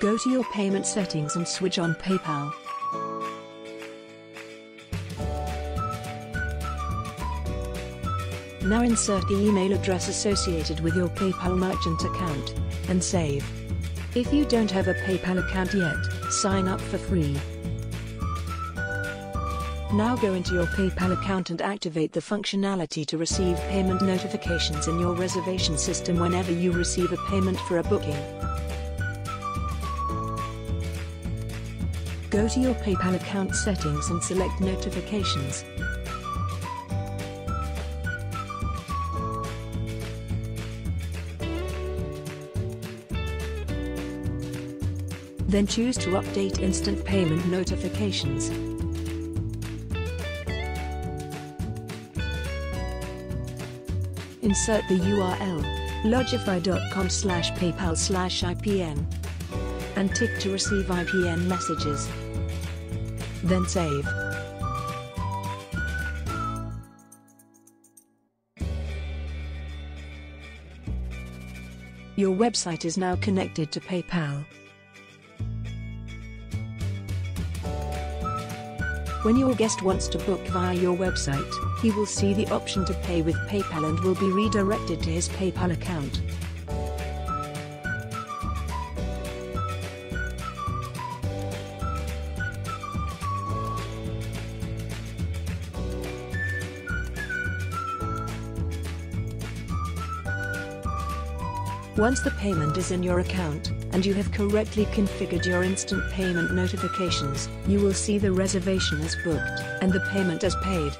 Go to your payment settings and switch on PayPal. Now insert the email address associated with your PayPal merchant account and save. If you don't have a PayPal account yet, sign up for free. Now go into your PayPal account and activate the functionality to receive payment notifications in your reservation system whenever you receive a payment for a booking. Go to your PayPal account settings and select notifications. Then choose to update instant payment notifications. Insert the URL lodgify.com slash paypal slash IPN and tick to receive IPN messages. Then save. Your website is now connected to PayPal. When your guest wants to book via your website, he will see the option to pay with PayPal and will be redirected to his PayPal account. Once the payment is in your account, and you have correctly configured your instant payment notifications, you will see the reservation as booked, and the payment as paid.